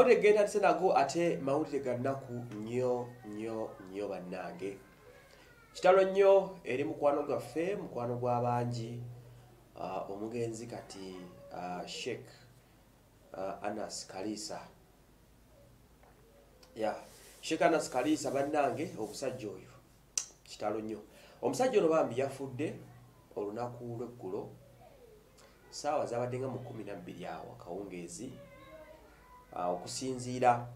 amawulire gentandise nago ate mawulire ga nnaku nnyo nnyo nnyo bannange. Kitalo nnyo eri mukwano gwaffe mukwano gw'abangi uh, omugenzi kati uh, sheik uh, anas kalisa. Ya sheik anas kalisa bannange omusajja oyo. Kitalo nnyo. Omusajja ono bambi yafudde olunaku lweggulo saawa zabadde nga mu kumi nabbiri awo akawungeezi okusinziira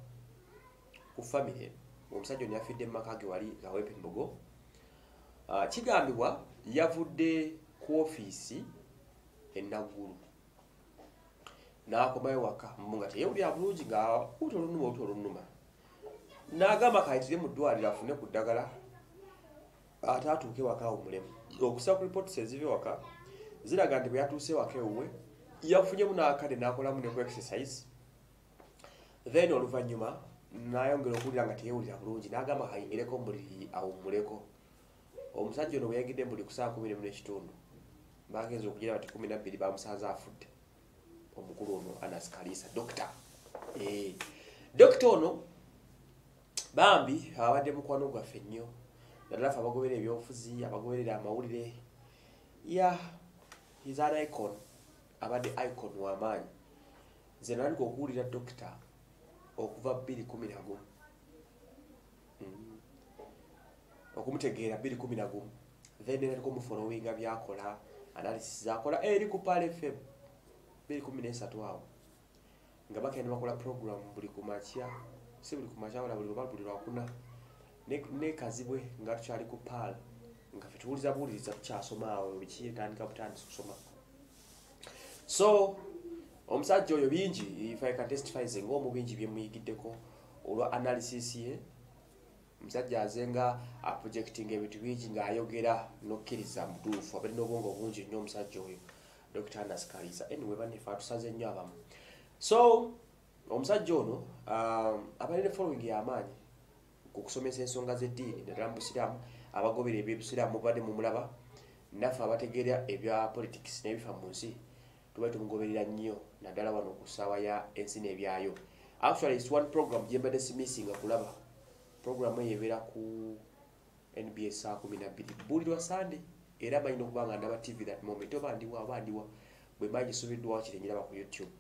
ku famire omusajja ono yafidde mu maka ge wali gawepa embogo uh, kigambibwa yavudde ku ofiisi enaggulu n'akomayo waka nga teyewulira bulungi nga uti olunuma uti olunuma. N'agamba kayitire mu ddwaliro afune ku ddagala ate atuuke waka omulemu okusa ku ripooti eziva ewaka ziraga nti bwe yatuuse waka ewuwe yafunyemu n'akade n'akolamu ne ku exercise then oluvannyuma nayongera okuwulira nga teyewulira bulungi n'agamba kayingireko muliri awummuleko. Omusajja ono bwe yagidde mbuli ku saa kumi nemu n'ekitundu bagenza okugira bati kumi nabbiri bamusanze afudde. Omukulu ono anas kalisa dokita dokita ono bambi abadde mukwano gwaffe nnyo naddala ffe abagoberera ebyobufuzi abagoberera amawulire. Ya is an icon. Abadde icon w'amaanyi nze nalika okuwulira dokita okuva 211 okumutegeera 211 then naliko mufolowinga byakola analysis zakola eri ku pal fm 213 awo. Nga bakenda bakola program buli kumakya si buli kumakya wala buli luba buli lwakuna nekazibwe nga tukyali ku pal nga fe tuwuliza buwuliriza tukyasoma awo biki tandika butandisa okusoma so omusajja oyo bingi if i can testify ze ngaomu bingi byemuyigiddeko olwa analysis ye omusajja azenga aprojecting ebintu bingi ng'ayogera nokkiriza mutuufu abadde n'obwongo obungi nnyo omusajja oyo dr anas kalisa. Anyway banefe atusaze nnyo abamu. So omusajja ono um, abalina following y'amaanyi ku kusomesa ensonga z'eddiini naddala mu busiraamu abagobera ebyebusiraamu mubadde mumulaba naffe abategeera ebya politics n'ebifa mu nsi tuba tumugoberera nnyo naddala wano ku ssaawa ya ensi n'ebyayo. Actually is one program gyembadde simisinga kulaba. Programu eyo ebeera ku nbs saa kumi nabbiri buli lwa sande era manyina okuba nga ndaba tv that moment oba ndiwa oba ndiwa bwe mba gisubiddwawo kiri nyiraba ku youtube.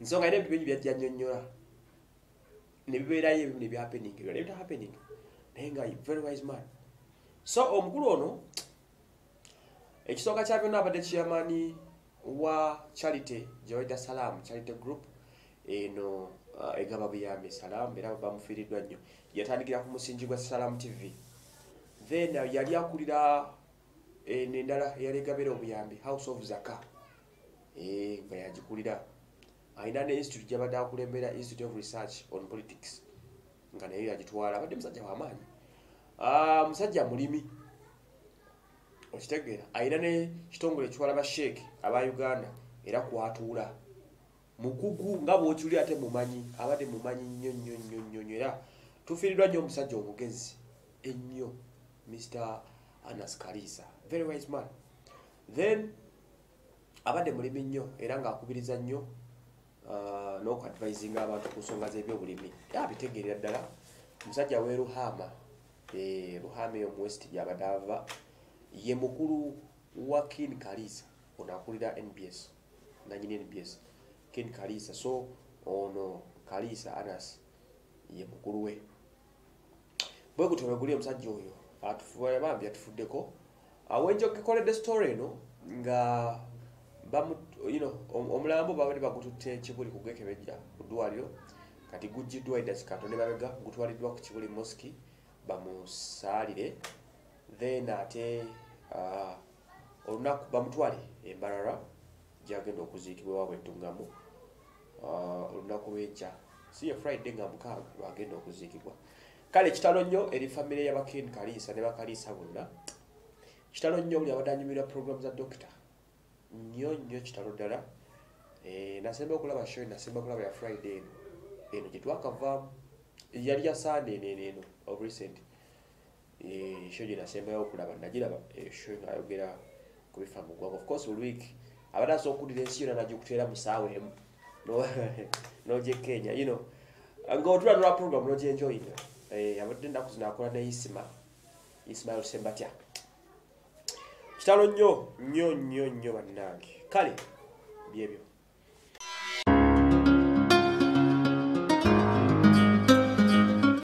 Nsonga era ebintu bingi byajja nnyonnyola ne bibeerayo ebimu ne byahappening ebyo ne bitahappening naye nga very wise man. So omukulu ono ekisooka kya byonna abadde chairman wa charity gyewaita salam charity group eno uh, egaba buyambi salam era bamufiiriddwa nnyo. Yatandikira ku musingi gwa salam tv then uh, yali akulira nendala eyali egabera obuyambi house of zaka. E, nga yagikulira. Alina ne institute gyabadde akulembera institute of research on politics. Nga naye yagitwala abadde musajja wamaanyi uh, musajja mulimi okitegeera alina ne kitongole ekitwala basheeke aba uganda era kwatuula. Mukugu nga bwokuli ate mumanyi abadde mumanyi nnyo nnyo nnyo nnyo nnyo era tufiiriddwa nnyo omusajja omugezi ennyo mr anas kalisa. Very wise man. Then abadde mulimi nnyo era ng'akubiriza nnyo uh, n'okuadvisinga abantu ku nsonga z'ebyobulimi. Abitegeerera ddala omusajja we ruhama e, ruhama eyo muwest gyabadde ava ye mukulu wa kin kalisa ono akulira nbs nanyini nbs ken kalisa so ono kalisa anas ye mukulu we. Bwe gutyo bweguli omusajja oyo bambi atufuddeko awenjogekoledde story eno nga bamu you know, omulambo babadde bagututte kibuli kugwekebejja ku ddwaliro kati gujjiddwa edasikato ne babega gutwaliddwa ku kibuli moski bamusaalire then ate olunaku bamutwale embalala gyagenda okuziikibwa waabwe entungamu uh, olunaku lwenkya si ye friday nga mukaaga lwagenda okuziikibwa. Kale kitalo nnyo eri famire y'abaken kaliisa ne bakaliisa bonna. Kitalo nnyo buli abadde anyumirwa program za dokita nnyo nnyo kitalo ddala. E, nasemba okulaba show nasemba okulaba ya friday eno. Eno gyetwakavaamu yali ya sunday eno eno of recent show gye nasembayo okulaba nagiraba show ngaayogera ku bifa mu ggwanga of course buli week abadde asobola okuddira ensi yonna nagyokuteera mu saawa emu no noje Kenya you know. Ngotula nula program noje enjoy ino eh abadde ndaku zinakola ne Isma Ismail Sembatya kitalo nnyo nnyo nnyo nnyo bannange kale byebyo